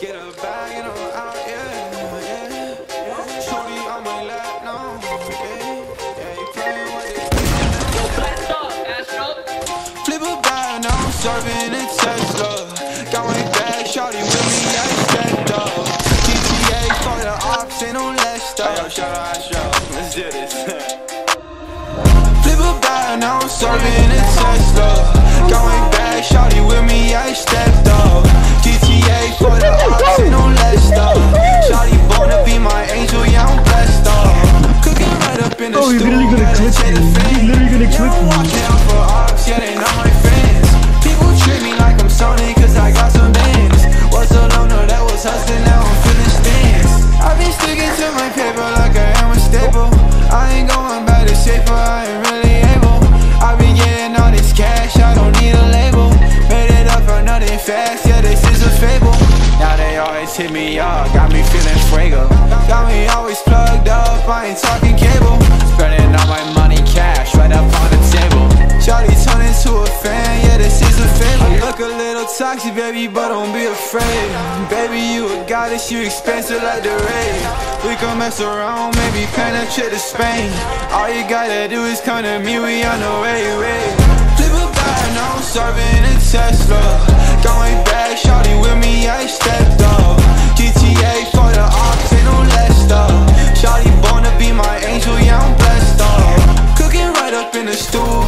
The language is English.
Get a bag and I'm out, yeah, yeah. Shorty on my lap, no, yeah. Yeah, you playing with it. Flip a bag, now I'm serving a Tesla. Got my bag, shorty with me, I stepped up. GTA for the ops, ain't no less stuff. Yo, shout out, Astro, let's do this. Flip a bag, now I'm serving a Tesla. Got my clip the fame. You're literally gonna clip me. watching out for ops, yeah, they not my fans. People treat me like I'm Sony, cause I got some bands. Was a loner that was hustling, now I'm feeling stance. I've been sticking to my paper like I am a staple. I ain't going back to safer, I ain't really able. I've been getting all this cash, I don't need a label. Made it up for nothing fast, yeah, this is a fable. Now they always hit me up, got me feeling fuego. Got me always plugged up, I ain't talking toxic, baby, but don't be afraid. Baby, you a goddess, you expensive like the rain We can mess around, maybe penetrate to Spain. All you gotta do is come to me, we on the way, way. Flip a bag, now I'm serving a Tesla. My bag, shawty with me, I stepped up. GTA for the ops, ain't no less stuff. Shawty born to be my angel, yeah, I'm blessed up. Cooking right up in the stool,